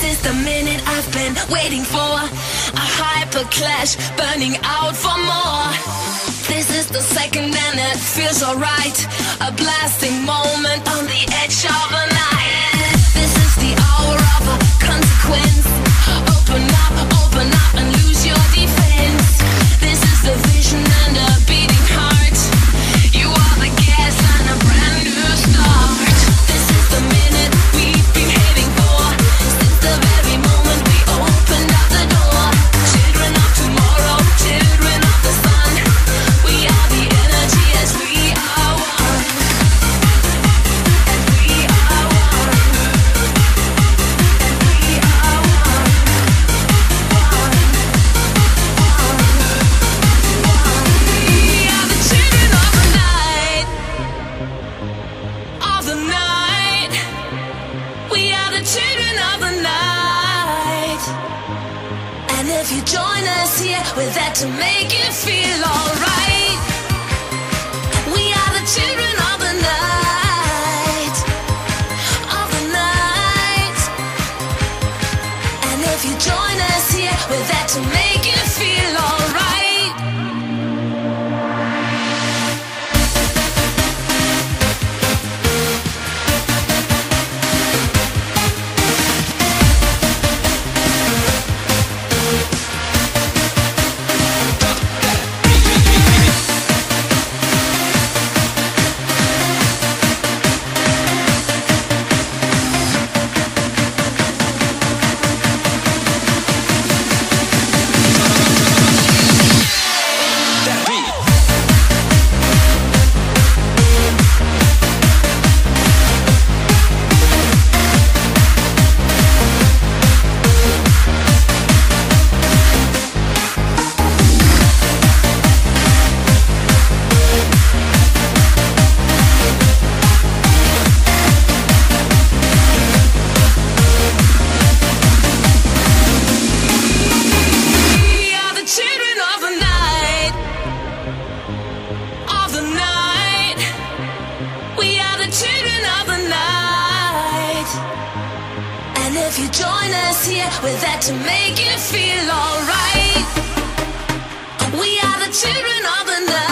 This is the minute I've been waiting for. A hyper clash, burning out for more. This is the second and it feels alright. A blasting moment on the edge if you join us here, we're there to make you feel alright. We are the children of the night. Of the night. And if you join us here, we're there to make you join us here, we're there to make you feel alright. We are the children of the night.